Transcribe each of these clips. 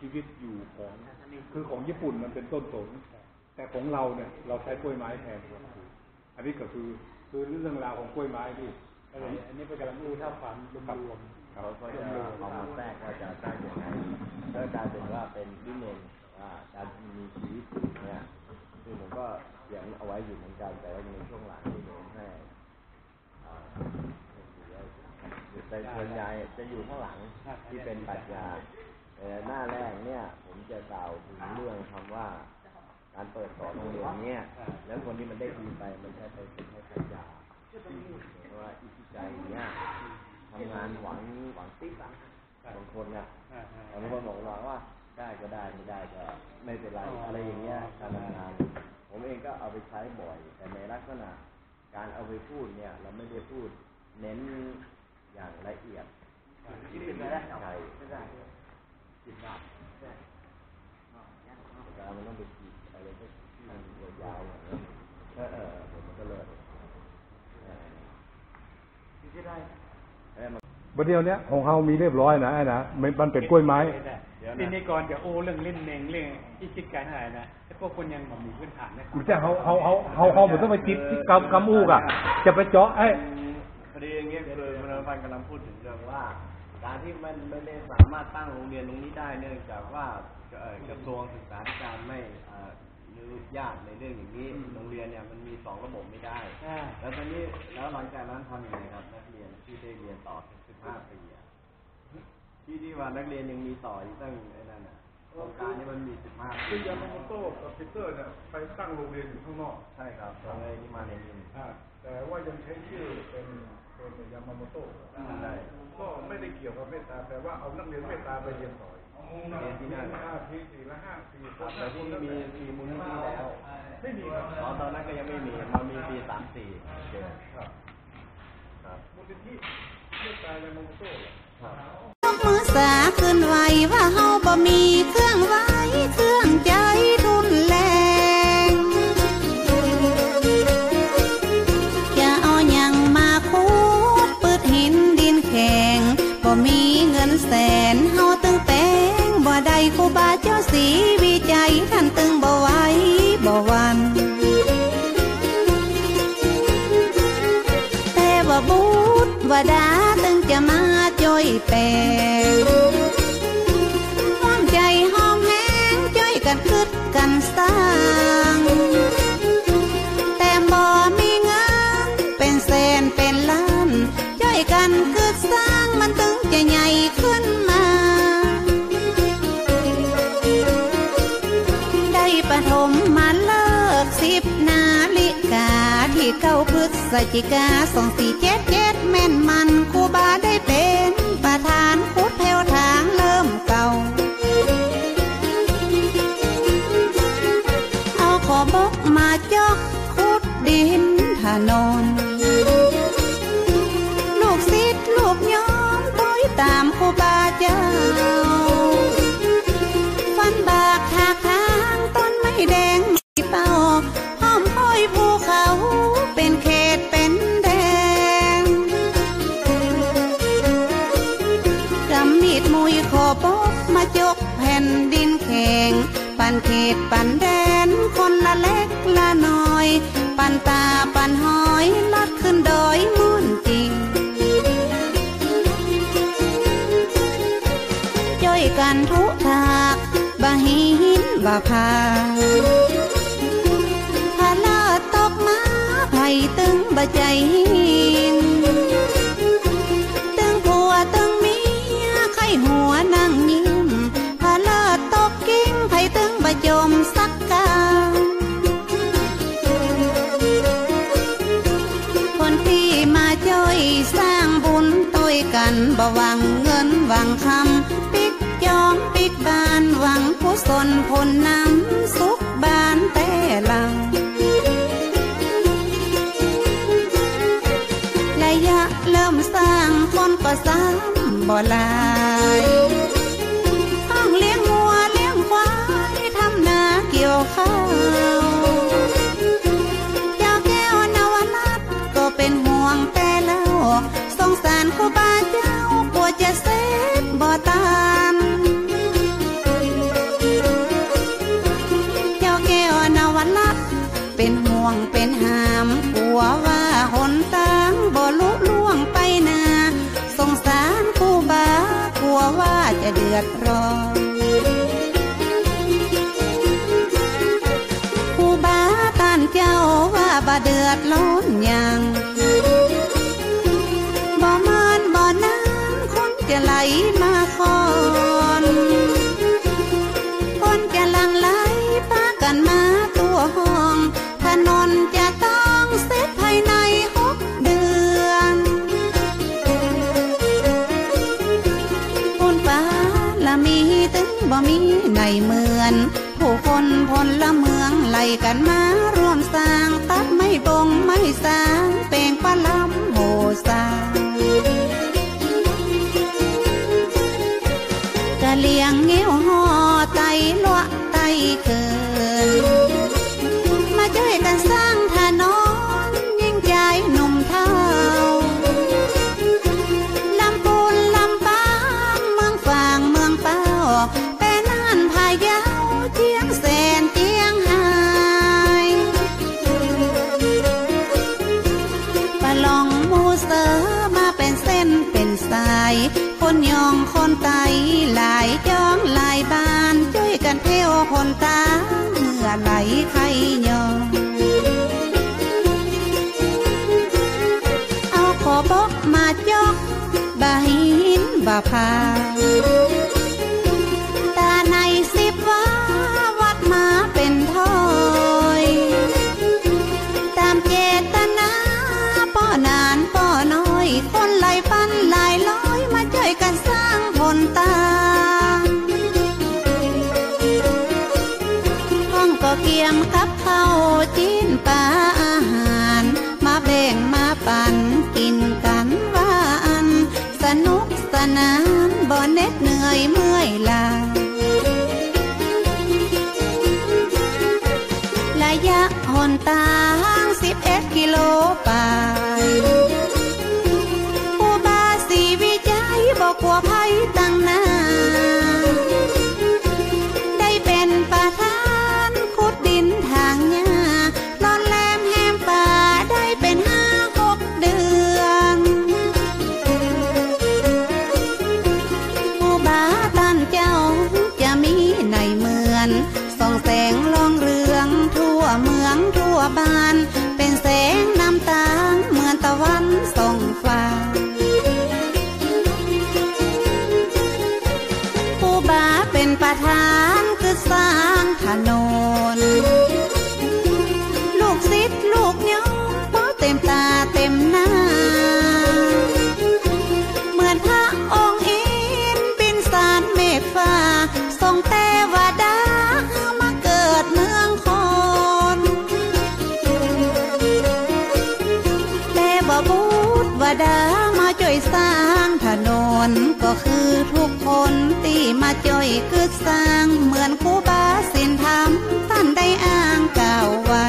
ชีวิตอยู่ของคือของญี่ปุ่นมันเป็นต้นสนแต่ของเราเนี่ย เราใช้กล้วยไม้แทนอันนี้ก็คือคือเรื่องราวของกล้วยไม้ที่อันนี้เป็นกำลังรู้เท่าความรวมเขาก็จะเอามาแทรกว่าจะสร้างอย่างไรแล้วกลายเป็นว่าเป็นวิเนนว่าการมีชีวิตเนี่ยคือผมก็เขียนเอาไว้อยู่เหมือนกันแต่ว่าในช่วงหลังที่ผมให้แต่ส่วนใหญ่จะอยู่ข้างหลังที่เป็นปัจญา หน้าแรกเนี่ย ผมจะกล่าวถึงเรื่องคำว่า การเปิดสอนโรงเรียนเนี่ย แล้วคนที่มันได้ดีไปมันใช้ไปเป็นให้ปัญญาว่าอิทธิใจเนี่ยทำงานหวังหวังติ๊กบางคนเนี่ยบางคนบอกว่าว่าได้ก็ได้ไม่ได้ก็ไม่เป็นไรอะไรอย่างเงี้ยการทำงานผมเองก็เอาไปใช้บ่อย แต่ในลักษณะการเอาไปพูดเนี่ย เราไม่ได้พูดเน้นอย่างละเอียดที่เป็นไปได้ใช่ไม่ได้จิตบาทแต่มันต้องไปขีดอะไรก็ที่มันยาวๆอย่างนั้นเออผมก็เลยที่ได้บัดเดียวเนี้ยของเขามีเรียบร้อยนะไอ้นะมันเป็นกล้วยไม้ทีนี้ก่อนจะโอ้เรื่องเล่นเนงเรื่องที่คิดการอะไรนะไอ้พวกคนยังมีพื้นฐานนะมันจะเขาเขาเขาเขาเขาเหมือนต้องไปคิดกำกำอู้กอะจะไปเจาะไอ้พอดีอย่างเงี้ยคือมันพันกำลังพูดถึงเรื่องว่า การที่มันไม่ได้สามารถตั้งโรงเรียนตรงนี้ได้เนื่องจากว่ากระทรวงศึกษาธิการไม่อนุญาตในเรื่องอย่างนี้โรงเรียนเนี่ยมันมีสองระบบไม่ได้ แล้วตอนนี้แล้วหลังจากนั้นทำยังไงครับ นักเรียนที่ได้เรียนต่อถึงสิบห้าปีที่ที่ว่านักเรียนยังมีต่ออีกตั้งไอ้นั่นอะโครงการนี้มันมีสิบห้าปียามาโมโต้กับปีเตอร์เนี่ยไปตั้งโรงเรียนอยู่ข้างนอก ใช่ครับตรงไอ้นี่มาในนี้แต่ว่ายังใช้ชื่อเป็นเป็นยามาโมโต้ใช่ ก็ไม่ได้เกี่ยวกับเมตตาแต่ว่าเอานักเรียนเมตตาไปเรียนต่อเรียนที่นั่นห้าปีสี่ละห้าปีแต่ที่มีมีมูลนิธิแล้วไม่มีครับตอนนั้นก็ยังไม่มีมันมีปีสามสี่เดือนครับมูลนิธิเมตตายามาโมโต้ยกมือสาขึ้นไหวว่าเฮาบ่มีเครื่องไว้เบาเจ้าสีวิจัยท่านตึงบ่ไว้บ่วันแต่ว่าบูดว่าดาตึงจะมาจ้อยแปล ยจิกาสองสี่เจ็ดเจ็ดแม่นมันครูบาได้เป็นประธานพุทธแถวทางเริ่มเก่า เอาขอบกมาจอกขุดดินถนน ตปันแดนคนละเล็กละน้อย ปันตาปันหอยลัดขึ้นดอยมุ่นจริงจ้อยกันทุกทากบะหินบะพาพาลาตกมาไผ่ตึงบะใจหิ สร้างบุญต้วยกันบ่หวังเงินหวังคำปิกจองปิกบานหวังผู้สนผลนำสุขบานแต่ลังระยะเริ่มสร้างคนก็ซ้ำบ่ลาย สงสารคู่บาเจ้าปวดจะเสดบ่ตามเจ้าแก้วนวันลักเป็นห่วงเป็นหามกลัวว่าหนตางบ่ลุล่วงไปนา สงสารคู่บากลัวว่าจะเดือดร้อน กันมาร่วมสร้างตัดไม่บงไม่สร้างเป่งปลาลำโหสร้างกะเลียงเงี้ยวห่อไตลวะไตเกินมาช่วยกันสร้าง กันเที่ยวคนตาเมื่อไหลใครยองเอาขอบอกมาจอกบาหินบาพาตาในสิบว่าวัดมาเป็นทอ ข้าวจีนปลาอาหาร มาแบ่งมาปันกินกันว่าอัน สนุกสนานบ่เน็ดเหนื่อยเมื่อยลาระยะหนทางสิบเอ็ดกิโลไป ที่มาช่วยคือสร้างเหมือนครูบาสินธรรมท่านได้อ้างกล่าวไว้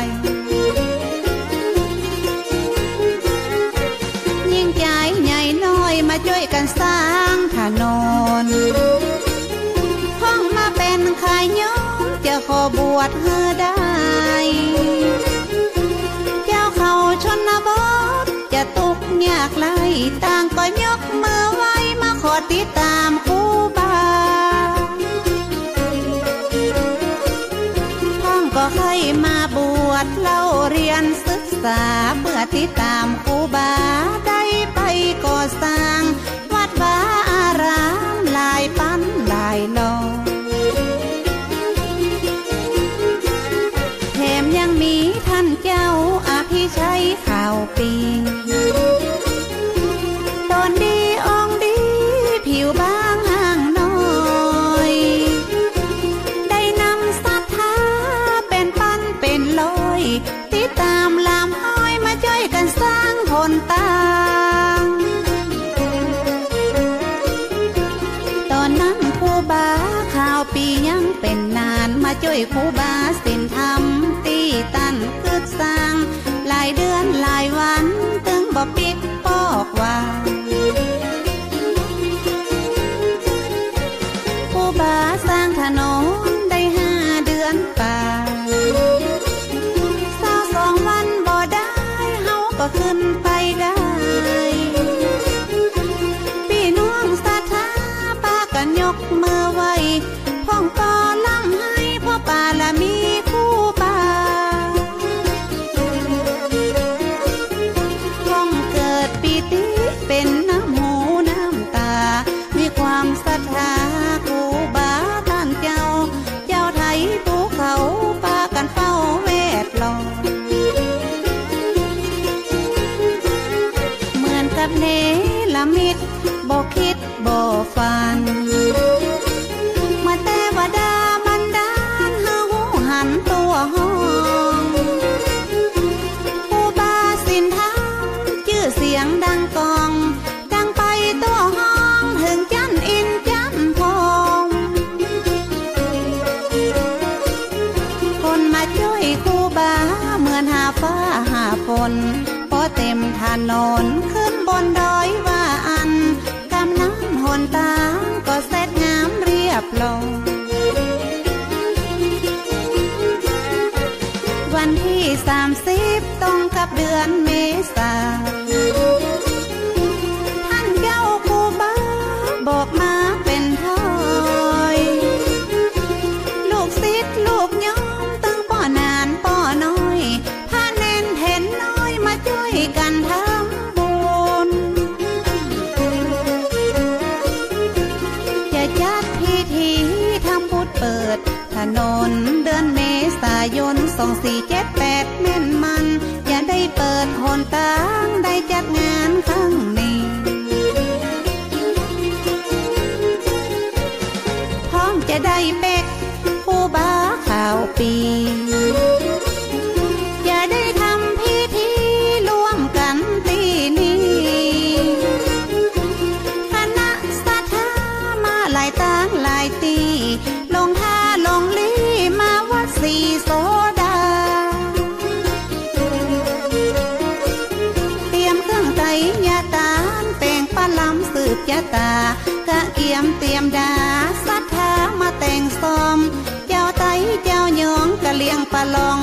ยิ่งใจใหญ่น้อยมาช่วยกันสร้างถนนห้องมาเป็นขายยมจะขอบวชเฮอได้ เจ้าเขาชนบทจะตุกยากไล่ต่างก็ยกมือไหว้มาขอติดตาม ษาเพื่อที่ตามกูบาได้ไปก่อสร้าง วัดวาอารามหลายปั้นหลายลองแถมยังมีท่านเจ้าอภิชัยข่าวปีานมาช่วยผู้บาสินธรรมตีตันคืดสร้าง หลายเดือนหลายวัน ตึงบ่ปิดปอกว่า なん。 องสี่เจ็ดแปดแม่นมัน อย่าได้เปิดหนตางได้จัดงานครั้งนี้พร้อมจะได้เป็กผู้บ้าข่าวปี ងសំចៅតៃចៅញងកលៀងប្រឡង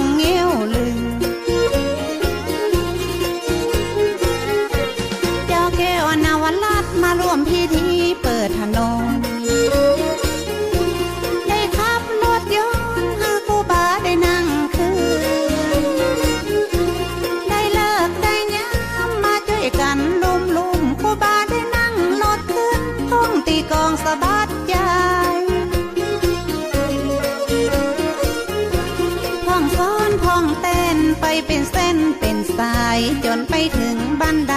เป็นเส้นเป็นสาย จนไปถึงบันได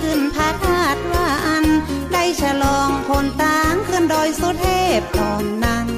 ขึ้นพระธาตุว่าอัน ได้ฉลองคนตางขึ้นดอยสุเทพตอนนั้น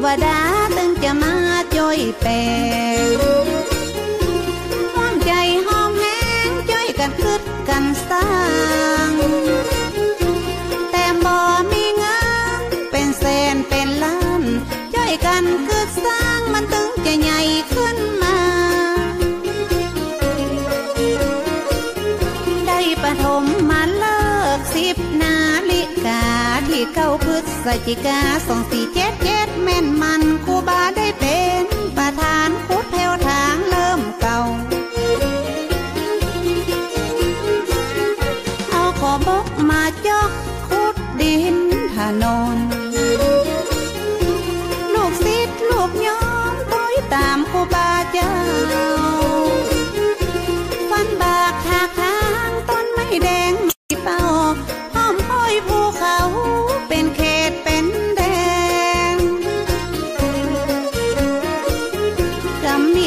và đã từng chạm ma trôi bèo สจิกาสองสี่เจ็ดเจ็ดแม่นมันคูบาได้เป็น ประธานคุดเพล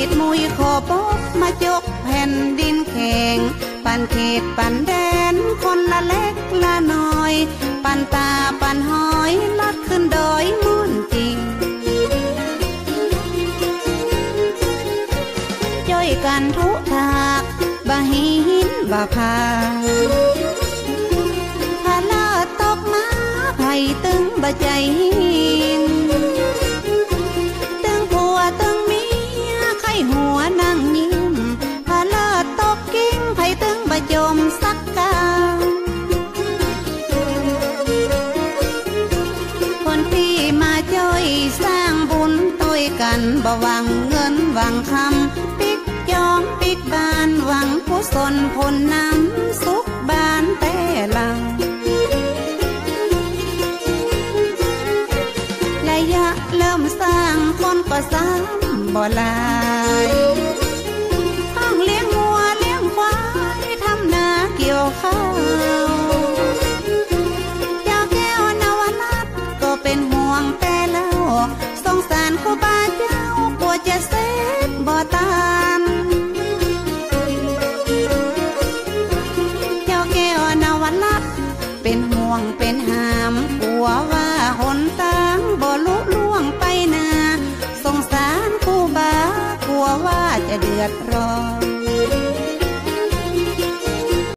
ดมุยขอปกมาจกแผ่นดินแข็ง ปันเขตปันแดนคนละเล็กละน้อย ปันตาปันหอยลัดขึ้นดอยมุ่นจริงย่อยกันทุกทากบะหินบะพาพาลาตกมาไผ่ตึงบะใจ หวังคำปิกยองปิกบานหวังผู้สนผลนำสุขบานแต่ลังระยะเริ่มสร้างคนก็สร้างบ่ลาย